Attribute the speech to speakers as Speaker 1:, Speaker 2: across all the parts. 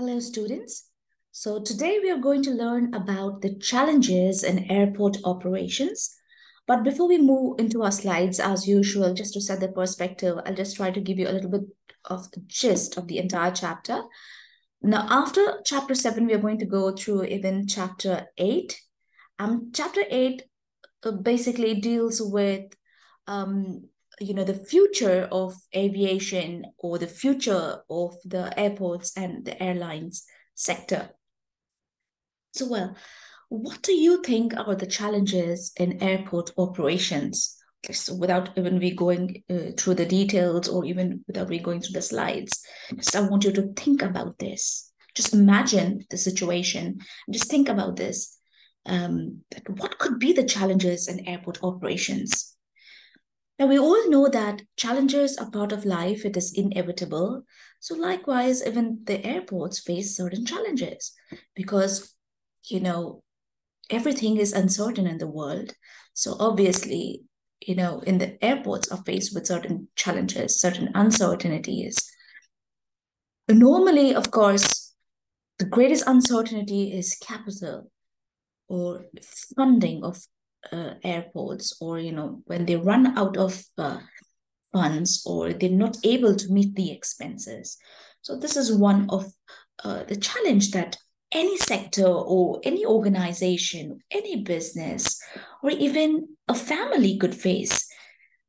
Speaker 1: Hello, students. So today we are going to learn about the challenges in airport operations. But before we move into our slides, as usual, just to set the perspective, I'll just try to give you a little bit of the gist of the entire chapter. Now, after chapter seven, we are going to go through even chapter eight. Um, chapter eight uh, basically deals with um, you know the future of aviation or the future of the airports and the airlines sector. So well what do you think are the challenges in airport operations? Just without even we going uh, through the details or even without we going through the slides just i want you to think about this. Just imagine the situation. Just think about this. Um, what could be the challenges in airport operations now, we all know that challenges are part of life, it is inevitable. So, likewise, even the airports face certain challenges because, you know, everything is uncertain in the world. So, obviously, you know, in the airports are faced with certain challenges, certain uncertainties. Normally, of course, the greatest uncertainty is capital or funding of uh, airports or you know when they run out of uh, funds or they're not able to meet the expenses. So this is one of uh, the challenge that any sector or any organization any business or even a family could face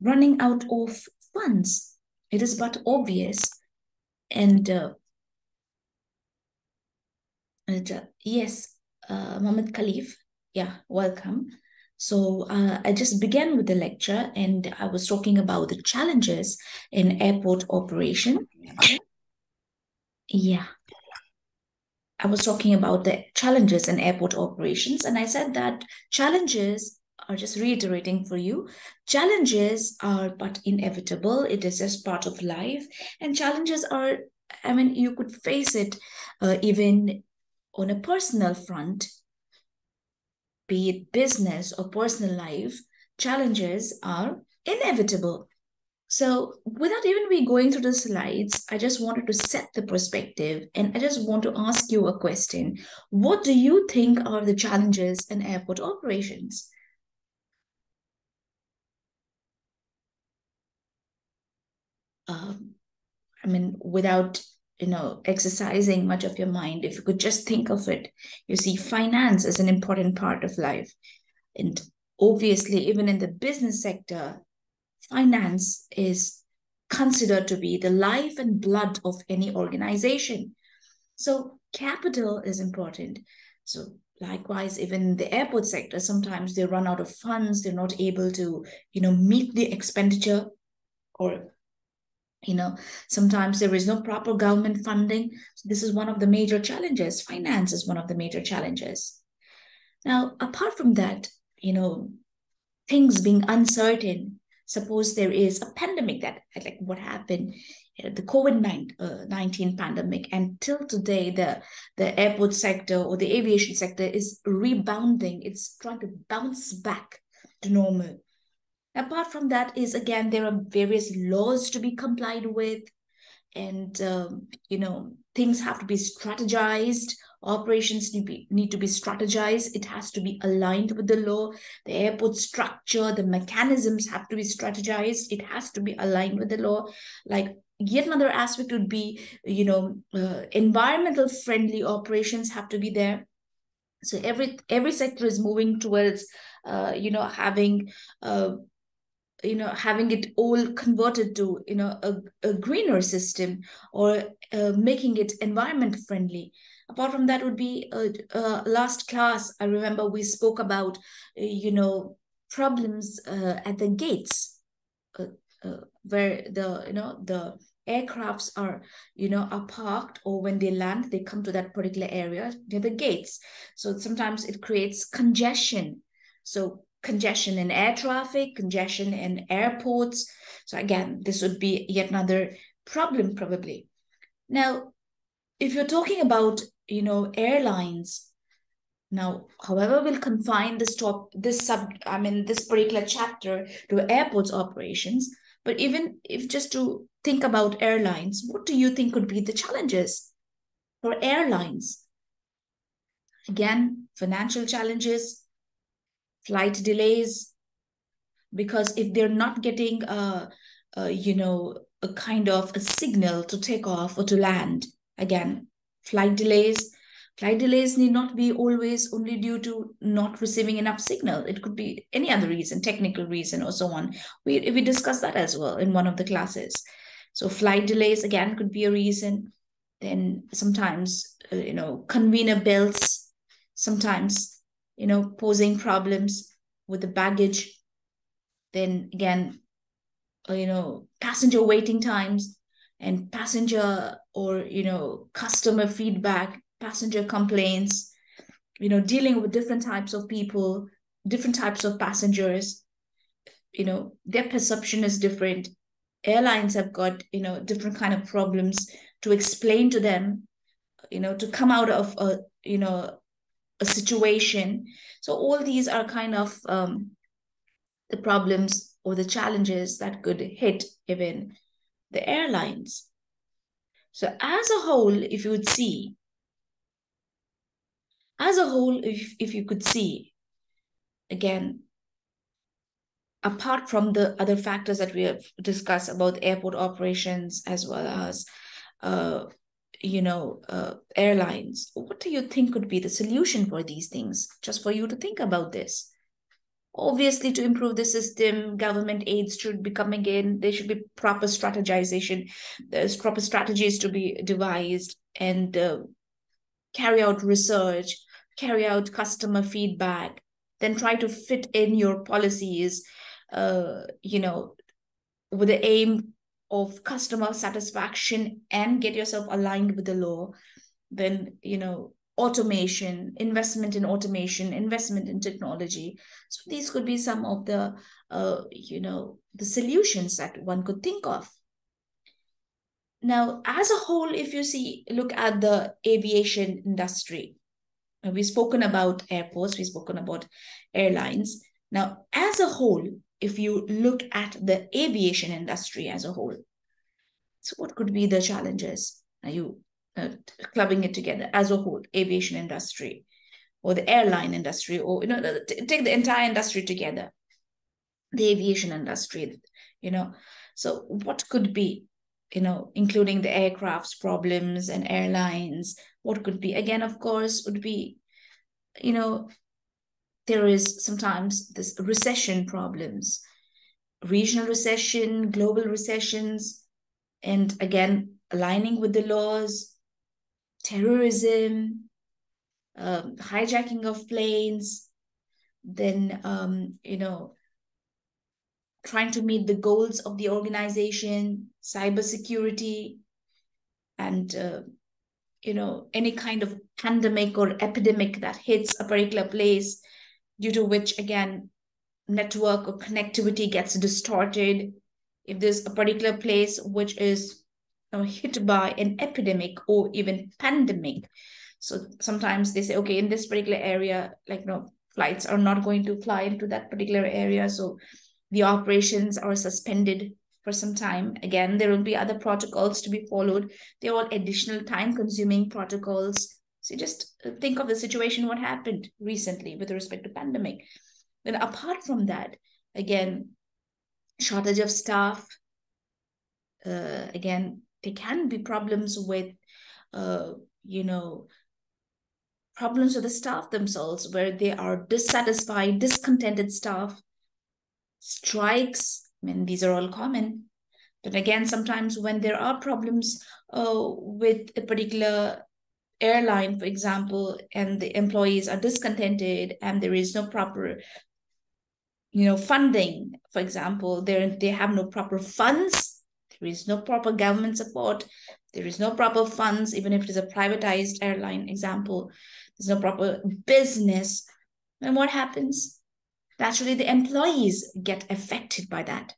Speaker 1: running out of funds. It is but obvious. And uh, and, uh, yes uh, Mohammed Khalif yeah welcome so uh, I just began with the lecture and I was talking about the challenges in airport operation. Yeah. I was talking about the challenges in airport operations, and I said that challenges are just reiterating for you. Challenges are but inevitable, it is just part of life, and challenges are, I mean, you could face it uh, even on a personal front be it business or personal life, challenges are inevitable. So, without even me going through the slides, I just wanted to set the perspective and I just want to ask you a question. What do you think are the challenges in airport operations? Um, I mean, without you know exercising much of your mind. If you could just think of it you see finance is an important part of life. And obviously even in the business sector finance is considered to be the life and blood of any organization. So capital is important. So likewise even the airport sector sometimes they run out of funds. They're not able to you know meet the expenditure or you know sometimes there is no proper government funding. This is one of the major challenges. Finance is one of the major challenges. Now apart from that you know things being uncertain suppose there is a pandemic that like what happened the covid-19 uh, pandemic and till today the the airport sector or the aviation sector is rebounding. It's trying to bounce back to normal apart from that is again there are various laws to be complied with. And um, you know things have to be strategized. Operations need, be, need to be strategized. It has to be aligned with the law. The airport structure the mechanisms have to be strategized. It has to be aligned with the law. Like yet another aspect would be you know uh, environmental friendly operations have to be there. So every every sector is moving towards uh, you know having uh, you know having it all converted to you know a, a greener system or uh, making it environment friendly. Apart from that would be uh, uh, last class. I remember we spoke about uh, you know problems uh, at the gates uh, where the you know the aircrafts are you know are parked or when they land they come to that particular area near the gates. So sometimes it creates congestion. So congestion in air traffic, congestion in airports. So again, this would be yet another problem probably. Now, if you're talking about, you know, airlines, now, however, we'll confine this top, this sub, I mean, this particular chapter to airports operations. But even if just to think about airlines, what do you think could be the challenges? for airlines. Again, financial challenges, flight delays, because if they're not getting a, you know a kind of a signal to take off or to land, again, flight delays. Flight delays need not be always only due to not receiving enough signal. It could be any other reason, technical reason, or so on. We we discussed that as well in one of the classes. So flight delays again could be a reason. Then sometimes uh, you know conveyor belts, sometimes you know posing problems with the baggage. Then again, uh, you know passenger waiting times and passenger or you know customer feedback, passenger complaints. You know dealing with different types of people, different types of passengers. You know their perception is different airlines have got you know different kind of problems to explain to them you know to come out of a you know a situation. So all these are kind of um, the problems or the challenges that could hit even the airlines. So as a whole if you would see as a whole if, if you could see again apart from the other factors that we have discussed about airport operations as well as uh, you know uh, airlines what do you think could be the solution for these things? Just for you to think about this. Obviously to improve the system government aids should be coming in. There should be proper strategization there's proper strategies to be devised and uh, carry out research carry out customer feedback then try to fit in your policies uh, you know, with the aim of customer satisfaction and get yourself aligned with the law, then, you know, automation, investment in automation, investment in technology. So these could be some of the, uh, you know, the solutions that one could think of. Now, as a whole, if you see, look at the aviation industry, we've spoken about airports, we've spoken about airlines. Now, as a whole, if you look at the aviation industry as a whole. So, what could be the challenges? Are you uh, clubbing it together as a whole, aviation industry, or the airline industry, or you know, take the entire industry together, the aviation industry, you know. So, what could be, you know, including the aircraft's problems and airlines? What could be again, of course, would be, you know, there is sometimes this recession problems, regional recession, global recessions, and again, aligning with the laws, terrorism, um, hijacking of planes, then, um, you know, trying to meet the goals of the organization, cybersecurity, and, uh, you know, any kind of pandemic or epidemic that hits a particular place due to which, again, network or connectivity gets distorted. If there's a particular place which is you know, hit by an epidemic or even pandemic, so sometimes they say, okay, in this particular area, like you know, flights are not going to fly into that particular area, so the operations are suspended for some time. Again, there will be other protocols to be followed. They're all additional time consuming protocols so just think of the situation, what happened recently with respect to pandemic. Then apart from that, again, shortage of staff. Uh, again, there can be problems with, uh, you know, problems with the staff themselves where they are dissatisfied, discontented staff, strikes. I mean, these are all common. But again, sometimes when there are problems uh, with a particular airline, for example, and the employees are discontented and there is no proper you know funding for example there they have no proper funds there is no proper government support there is no proper funds even if it is a privatized airline example there's no proper business and what happens? Naturally the employees get affected by that.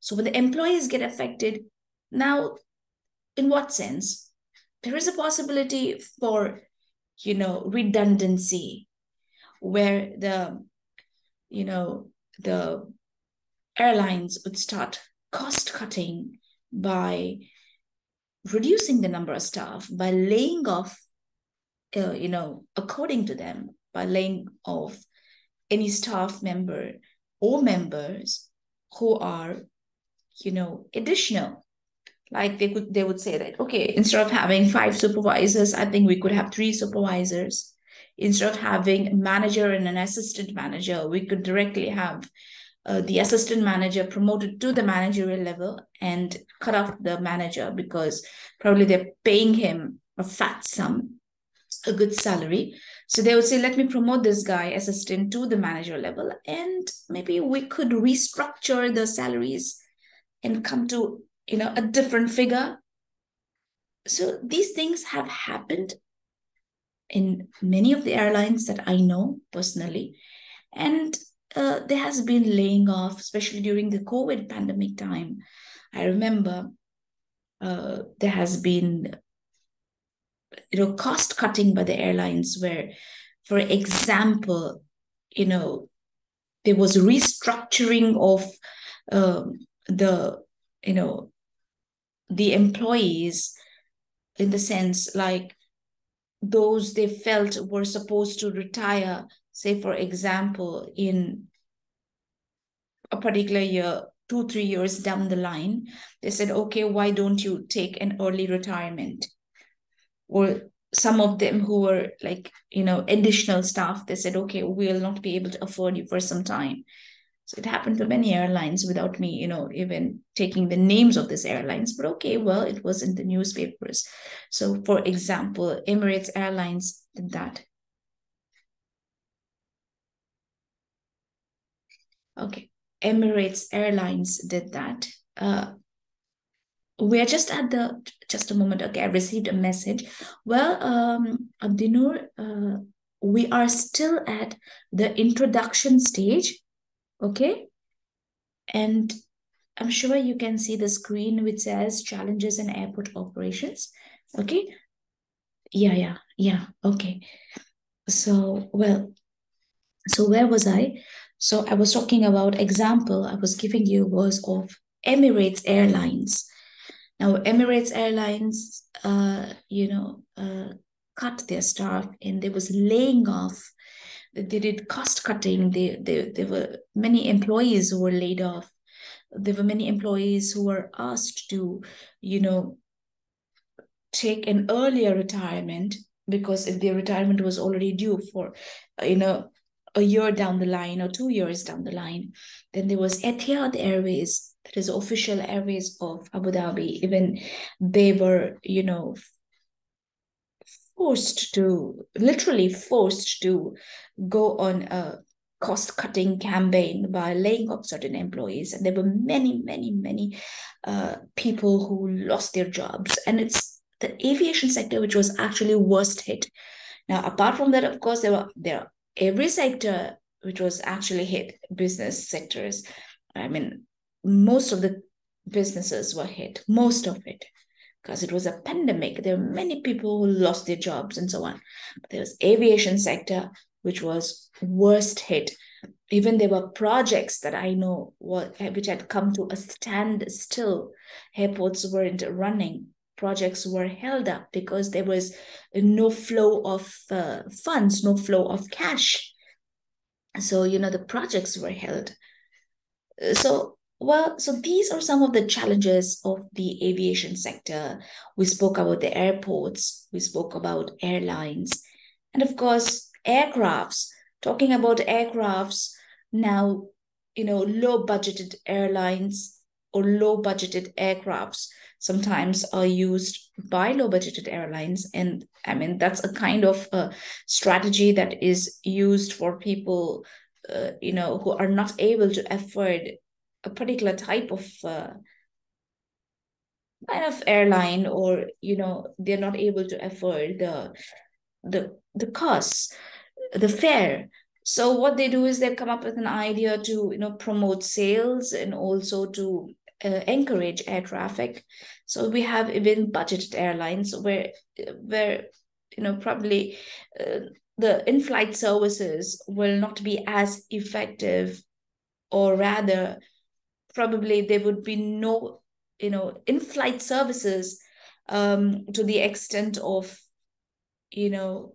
Speaker 1: So when the employees get affected now in what sense there is a possibility for you know redundancy where the you know the airlines would start cost cutting by reducing the number of staff by laying off uh, you know, according to them, by laying off any staff member or members who are, you know, additional. Like they could, they would say that okay, instead of having five supervisors, I think we could have three supervisors. Instead of having a manager and an assistant manager, we could directly have uh, the assistant manager promoted to the managerial level and cut off the manager because probably they're paying him a fat sum, a good salary. So they would say, let me promote this guy assistant to the manager level, and maybe we could restructure the salaries and come to you know a different figure. So these things have happened in many of the airlines that I know personally. And uh, there has been laying off, especially during the COVID pandemic time. I remember uh, there has been, you know, cost cutting by the airlines where, for example, you know, there was restructuring of um, the, you know, the employees in the sense like those they felt were supposed to retire say for example in a particular year two three years down the line they said okay why don't you take an early retirement? Or some of them who were like you know additional staff they said okay we'll not be able to afford you for some time so it happened to many airlines without me, you know, even taking the names of these airlines. But okay, well, it was in the newspapers. So, for example, Emirates Airlines did that. Okay, Emirates Airlines did that. Uh, we are just at the just a moment. Okay, I received a message. Well, um, Abdinur, uh, we are still at the introduction stage okay? And i'm sure you can see the screen which says challenges in airport operations. Okay? Yeah yeah yeah. Okay. So well so where was i? So i was talking about example i was giving you was of emirates airlines. Now emirates airlines uh you know uh cut their staff and there was laying off they did cost cutting. They, they, there were many employees who were laid off. There were many employees who were asked to, you know, take an earlier retirement because if their retirement was already due for, you know, a year down the line or two years down the line, then there was Etihad Airways, that is official airways of Abu Dhabi. Even they were, you know, forced to literally forced to go on a cost cutting campaign by laying off certain employees. And there were many many many uh, people who lost their jobs. And it's the aviation sector which was actually worst hit. Now apart from that of course there were there every sector which was actually hit business sectors. I mean most of the businesses were hit most of it because it was a pandemic. There were many people who lost their jobs and so on. But there was aviation sector, which was worst hit. Even there were projects that I know what which had come to a standstill. Airports weren't running. Projects were held up because there was no flow of uh, funds, no flow of cash. So you know the projects were held. So well, so these are some of the challenges of the aviation sector. We spoke about the airports, we spoke about airlines, and of course, aircrafts. Talking about aircrafts, now, you know, low budgeted airlines or low budgeted aircrafts sometimes are used by low budgeted airlines. And I mean, that's a kind of a strategy that is used for people, uh, you know, who are not able to afford a particular type of uh, kind of airline or you know they're not able to afford the the the costs the fare. So what they do is they come up with an idea to you know promote sales and also to uh, encourage air traffic. So we have even budgeted airlines where where you know probably uh, the in-flight services will not be as effective or rather probably there would be no you know in-flight services um, to the extent of you know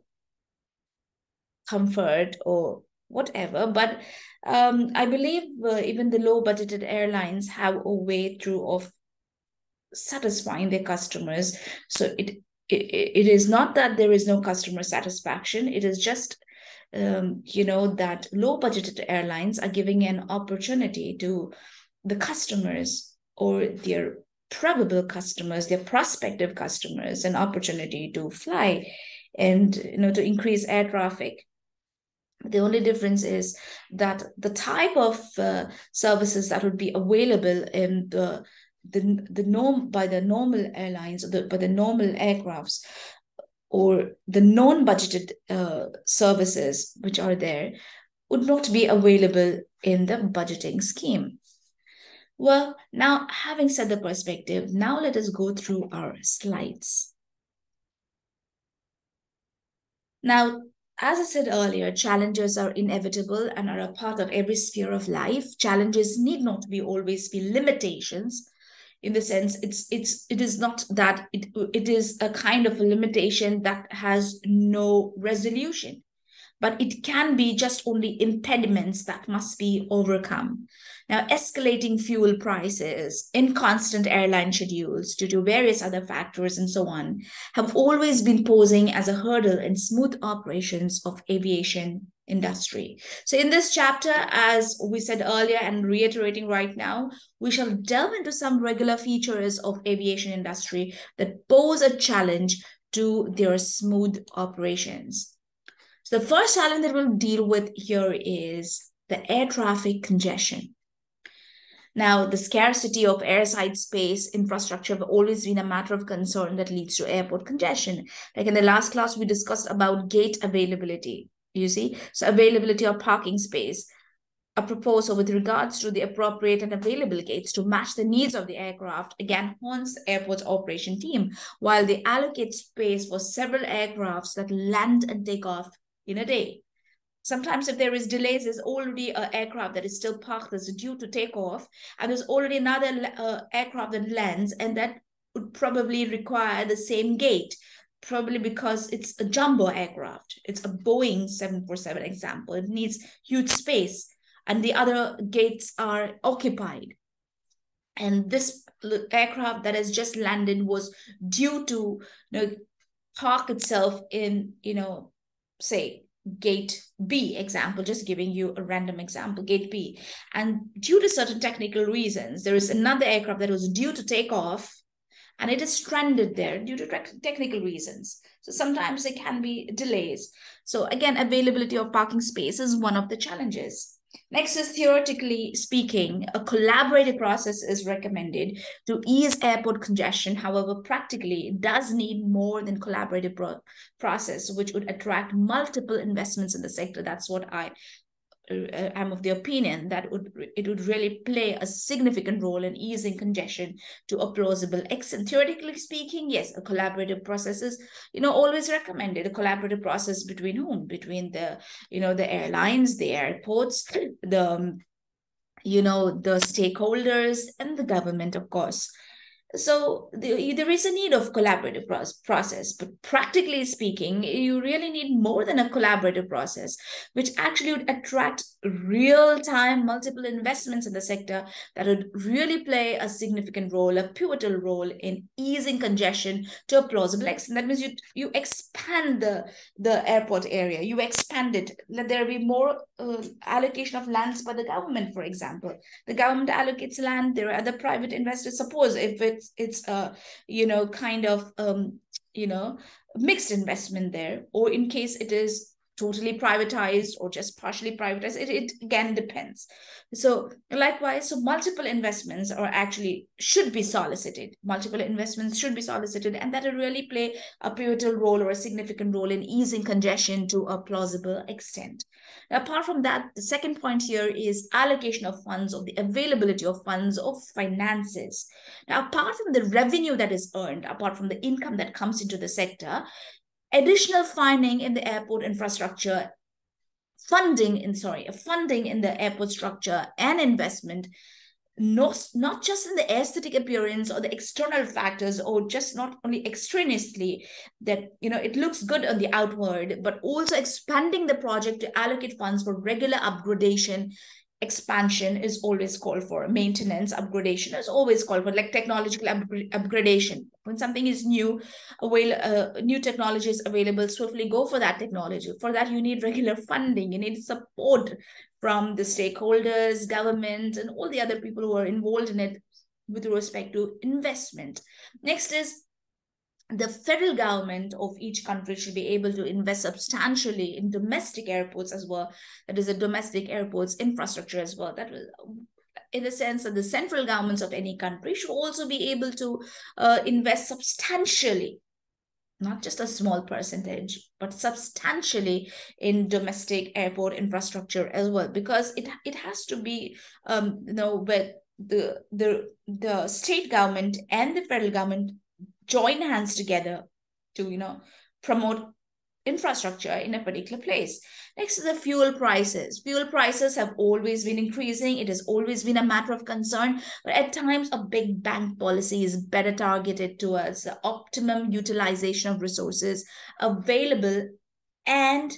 Speaker 1: comfort or whatever. But um, I believe uh, even the low budgeted airlines have a way through of satisfying their customers. So it, it it is not that there is no customer satisfaction. It is just um, you know that low budgeted airlines are giving an opportunity to the customers or their probable customers, their prospective customers, an opportunity to fly and you know to increase air traffic. The only difference is that the type of uh, services that would be available in the the, the norm by the normal airlines or the, by the normal aircrafts or the non-budgeted uh, services which are there would not be available in the budgeting scheme well now having set the perspective now let us go through our slides now as I said earlier, challenges are inevitable and are a part of every sphere of life. Challenges need not be always be limitations. In the sense, it's it's it is not that it, it is a kind of a limitation that has no resolution but it can be just only impediments that must be overcome. Now, escalating fuel prices, inconstant airline schedules due to various other factors and so on have always been posing as a hurdle in smooth operations of aviation industry. So in this chapter, as we said earlier and reiterating right now, we shall delve into some regular features of aviation industry that pose a challenge to their smooth operations. The first challenge that we'll deal with here is the air traffic congestion. Now, the scarcity of airside space infrastructure have always been a matter of concern that leads to airport congestion. Like in the last class, we discussed about gate availability, you see? So availability of parking space. A proposal with regards to the appropriate and available gates to match the needs of the aircraft again haunts the airport's operation team, while they allocate space for several aircrafts that land and take off in a day. Sometimes if there is delays, there's already an aircraft that is still parked that's due to take off, and there's already another uh, aircraft that lands, and that would probably require the same gate, probably because it's a jumbo aircraft. It's a Boeing 747 example. It needs huge space, and the other gates are occupied. And this aircraft that has just landed was due to you know, park itself in, you know, say gate B example, just giving you a random example, gate B. And due to certain technical reasons, there is another aircraft that was due to take off and it is stranded there due to technical reasons. So sometimes there can be delays. So again, availability of parking space is one of the challenges. Next is theoretically speaking, a collaborative process is recommended to ease airport congestion. However, practically it does need more than collaborative pro process, which would attract multiple investments in the sector. That's what I I'm of the opinion that would it would really play a significant role in easing congestion to a plausible extent. Theoretically speaking, yes, a collaborative process is you know always recommended. A collaborative process between whom? Between the you know the airlines, the airports, the um, you know the stakeholders, and the government, of course so the, there is a need of collaborative process but practically speaking you really need more than a collaborative process which actually would attract real-time multiple investments in the sector that would really play a significant role a pivotal role in easing congestion to a plausible extent that means you you expand the the airport area you expand it. Let there be more uh, allocation of lands by the government for example. The government allocates land there are other private investors. Suppose if it it's it's a you know kind of um you know mixed investment there. Or in case it is totally privatized or just partially privatized it, it again depends. So likewise so multiple investments are actually should be solicited. Multiple investments should be solicited and that will really play a pivotal role or a significant role in easing congestion to a plausible extent. Apart from that, the second point here is allocation of funds or the availability of funds of finances. Now, apart from the revenue that is earned, apart from the income that comes into the sector, additional funding in the airport infrastructure, funding in, sorry, a funding in the airport structure and investment not, not just in the aesthetic appearance or the external factors or just not only extraneously that you know it looks good on the outward but also expanding the project to allocate funds for regular upgradation expansion is always called for. Maintenance upgradation is always called for like technological upgradation. When something is new avail- uh, new technology is available swiftly go for that technology. For that you need regular funding. You need support from the stakeholders government and all the other people who are involved in it with respect to investment. Next is the federal government of each country should be able to invest substantially in domestic airports as well. That is, a domestic airports infrastructure as well. That will, in the sense that the central governments of any country should also be able to uh, invest substantially not just a small percentage, but substantially in domestic airport infrastructure as well, because it it has to be um, you know with the the the state government and the federal government join hands together to you know promote infrastructure in a particular place. Next is the fuel prices. Fuel prices have always been increasing. It has always been a matter of concern but at times a big bank policy is better targeted towards the optimum utilization of resources available and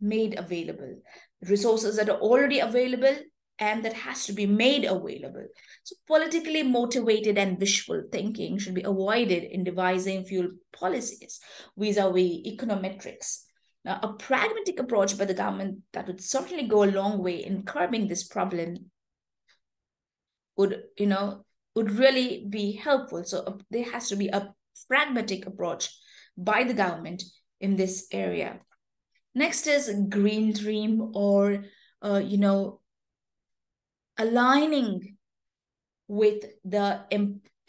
Speaker 1: made available. Resources that are already available and that has to be made available. So, politically motivated and wishful thinking should be avoided in devising fuel policies vis a vis econometrics. Now, a pragmatic approach by the government that would certainly go a long way in curbing this problem would, you know, would really be helpful. So, uh, there has to be a pragmatic approach by the government in this area. Next is green dream or, uh, you know, aligning with the,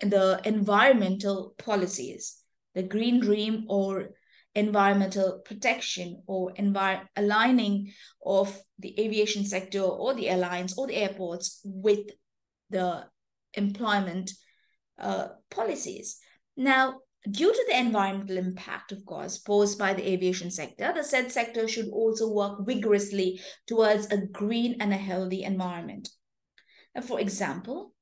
Speaker 1: the environmental policies, the green dream or environmental protection or envir- aligning of the aviation sector or the airlines or the airports with the employment uh, policies. Now, due to the environmental impact, of course, posed by the aviation sector, the said sector should also work vigorously towards a green and a healthy environment. Now, for example,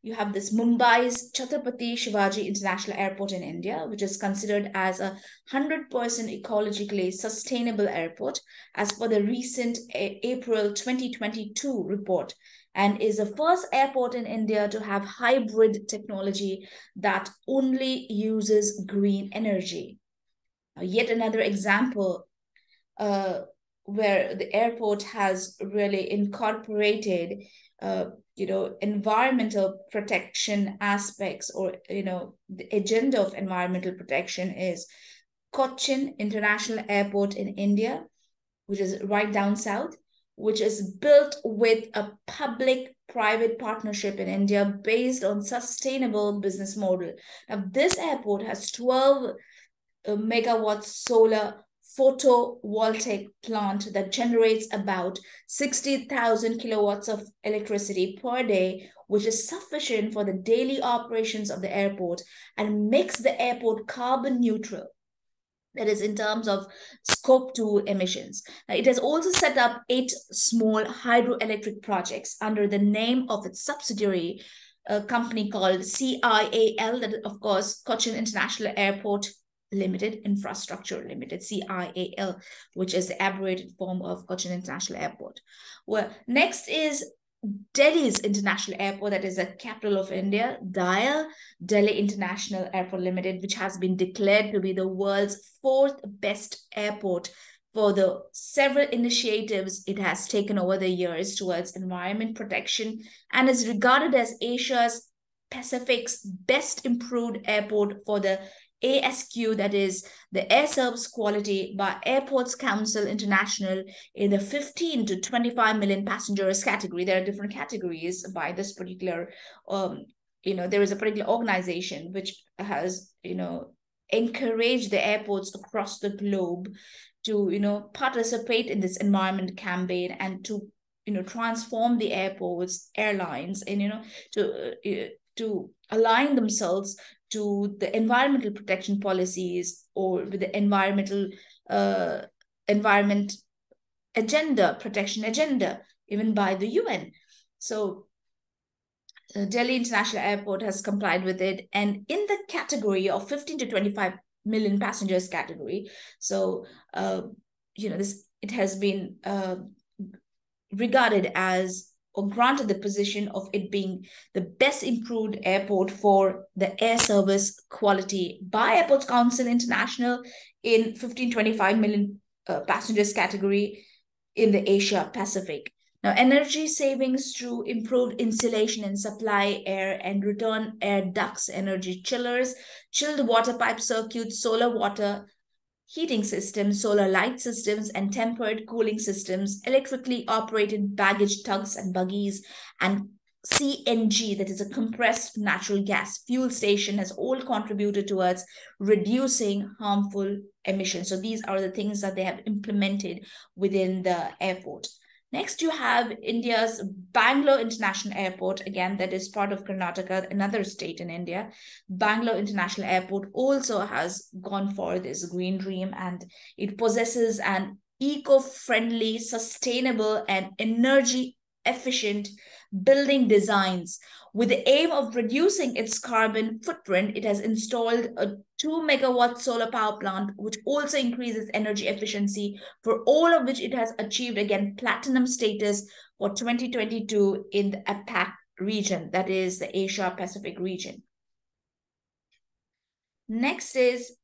Speaker 1: you have this Mumbai's Chhatrapati Shivaji International Airport in India, which is considered as a 100% ecologically sustainable airport as per the recent a- April 2022 report and is the first airport in India to have hybrid technology that only uses green energy. Uh, yet another example uh, where the airport has really incorporated uh, you know environmental protection aspects or you know the agenda of environmental protection is Cochin International Airport in India, which is right down south, which is built with a public private partnership in India based on sustainable business model. Now this airport has 12 uh, megawatt solar photovoltaic plant that generates about 60,000 kilowatts of electricity per day, which is sufficient for the daily operations of the airport and makes the airport carbon neutral. That is in terms of scope 2 emissions. It has also set up eight small hydroelectric projects under the name of its subsidiary a company called CIAL, that of course, Cochin International Airport Limited Infrastructure Limited, CIAL, which is the abbreviated form of Cochin International Airport. Well, next is Delhi's International Airport, that is the capital of India, DIAL, Delhi International Airport Limited, which has been declared to be the world's fourth best airport for the several initiatives it has taken over the years towards environment protection and is regarded as Asia's Pacific's best improved airport for the ASQ, that is the Air Service Quality by Airports Council International in the 15 to 25 million passengers category. There are different categories by this particular, um, you know, there is a particular organization which has, you know, encouraged the airports across the globe to, you know, participate in this environment campaign and to, you know, transform the airports, airlines, and, you know, to, uh, to align themselves to the environmental protection policies or with the environmental uh, environment agenda, protection agenda, even by the UN. So uh, Delhi International Airport has complied with it, and in the category of 15 to 25 million passengers category, so uh, you know this it has been uh, regarded as or granted the position of it being the best improved airport for the air service quality by Airports Council International in 1525 million uh, passengers category in the Asia Pacific. Now, energy savings through improved insulation and supply air and return air ducts, energy chillers, chilled water pipe circuits, solar water heating systems, solar light systems, and tempered cooling systems, electrically operated baggage tugs and buggies, and CNG, that is a compressed natural gas fuel station, has all contributed towards reducing harmful emissions. So these are the things that they have implemented within the airport. Next, you have India's Bangalore International Airport, again, that is part of Karnataka, another state in India. Bangalore International Airport also has gone for this green dream and it possesses an eco friendly, sustainable, and energy efficient building designs. With the aim of reducing its carbon footprint, it has installed a 2 megawatt solar power plant, which also increases energy efficiency, for all of which it has achieved again platinum status for 2022 in the APAC region, that is the Asia Pacific region. Next is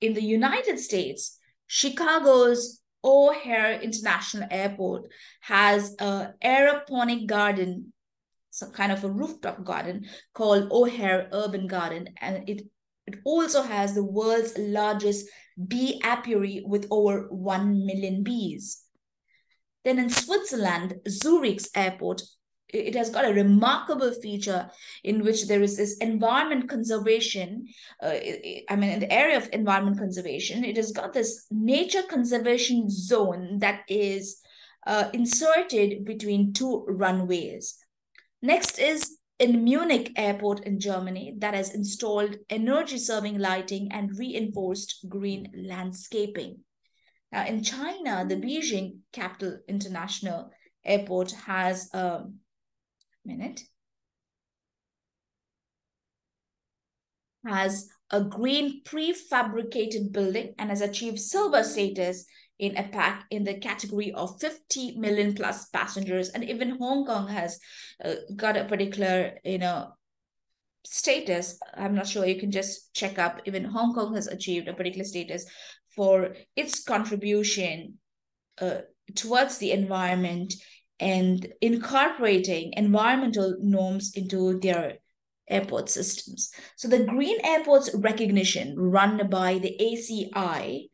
Speaker 1: in the United States, Chicago's O'Hare International Airport has a aeroponic garden, so kind of a rooftop garden called O'Hare Urban Garden, and it it also has the world's largest bee apiary with over 1 million bees. Then in Switzerland, Zurich's airport it has got a remarkable feature in which there is this environment conservation. Uh, I mean, in the area of environment conservation, it has got this nature conservation zone that is uh, inserted between two runways. Next is in Munich airport in Germany that has installed energy serving lighting and reinforced green landscaping. Now, in China, the Beijing Capital International Airport has um, minute, has a green prefabricated building and has achieved silver status in APAC in the category of 50 million plus passengers. And even Hong Kong has uh, got a particular, you know, status. I'm not sure. You can just check up. Even Hong Kong has achieved a particular status for its contribution uh, towards the environment and incorporating environmental norms into their airport systems. So the Green Airports recognition run by the ACI,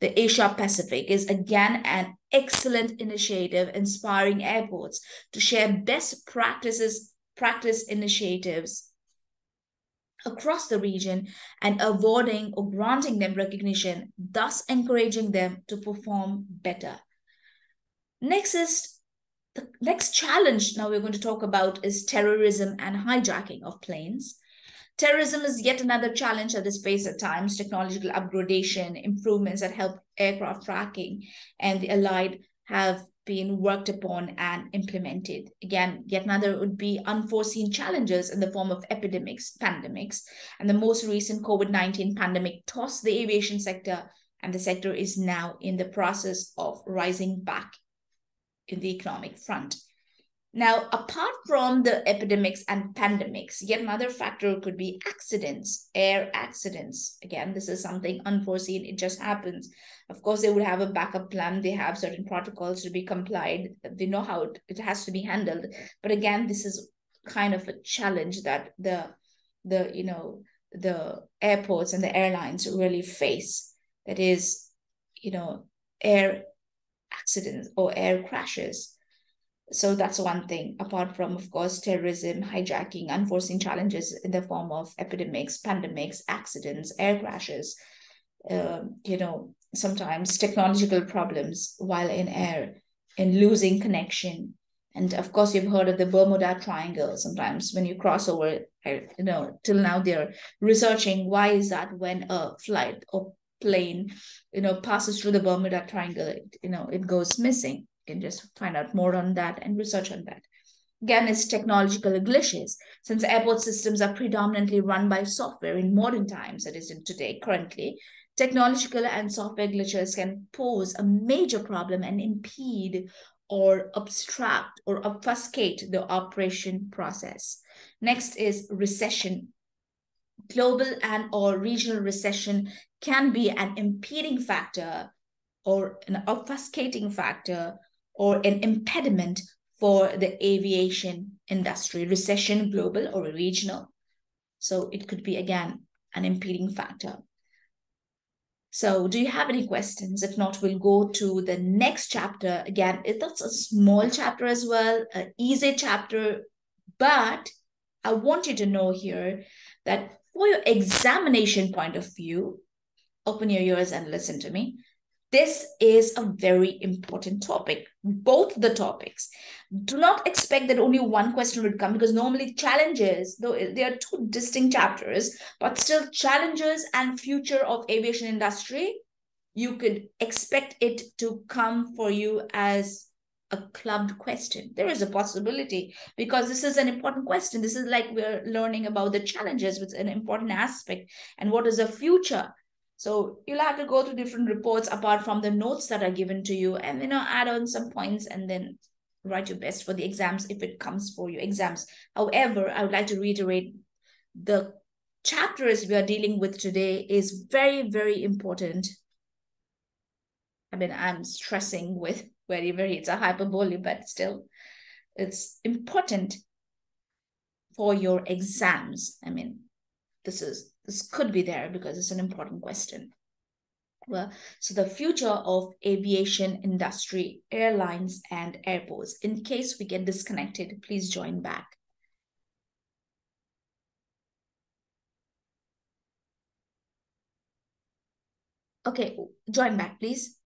Speaker 1: the Asia Pacific, is again an excellent initiative inspiring airports to share best practices, practice initiatives across the region and awarding or granting them recognition, thus encouraging them to perform better. Next is the next challenge now we're going to talk about is terrorism and hijacking of planes. Terrorism is yet another challenge that is faced at times. Technological upgradation, improvements that help aircraft tracking, and the allied have been worked upon and implemented. Again, yet another would be unforeseen challenges in the form of epidemics, pandemics. And the most recent COVID 19 pandemic tossed the aviation sector, and the sector is now in the process of rising back in the economic front. Now, apart from the epidemics and pandemics, yet another factor could be accidents, air accidents. Again, this is something unforeseen, it just happens. Of course, they would have a backup plan, they have certain protocols to be complied, they know how it has to be handled. But again, this is kind of a challenge that the the you know the airports and the airlines really face. That is, you know, air accidents or air crashes. So that's one thing, apart from, of course, terrorism, hijacking, unforeseen challenges in the form of epidemics, pandemics, accidents, air crashes, uh, you know, sometimes technological problems while in air, and losing connection. And of course, you've heard of the Bermuda Triangle. Sometimes when you cross over, you know, till now they're researching why is that when a flight or plane, you know, passes through the Bermuda Triangle, it, you know, it goes missing. You can just find out more on that and research on that. Again, it's technological glitches. Since airport systems are predominantly run by software in modern times, that is in today, currently, technological and software glitches can pose a major problem and impede or obstruct or obfuscate the operation process. Next is recession. Global and or regional recession can be an impeding factor or an obfuscating factor or an impediment for the aviation industry, recession, global or regional. So it could be, again, an impeding factor. So do you have any questions? If not, we'll go to the next chapter. Again, it's a small chapter as well, an easy chapter, but I want you to know here that for your examination point of view, open your ears and listen to me. This is a very important topic, both the topics. Do not expect that only one question would come because normally challenges, though there are two distinct chapters, but still challenges and future of aviation industry, you could expect it to come for you as a clubbed question. There is a possibility because this is an important question. This is like we're learning about the challenges, which is an important aspect, and what is the future so you'll have to go to different reports apart from the notes that are given to you and, you know, add on some points and then write your best for the exams if it comes for your exams. However, I would like to reiterate the chapters we are dealing with today is very, very important. I mean, I'm stressing with very, very, it's a hyperbole, but still, it's important for your exams. I mean, this is this could be there because it's an important question. Well, so the future of aviation industry, airlines, and airports. In case we get disconnected, please join back. Okay, join back, please.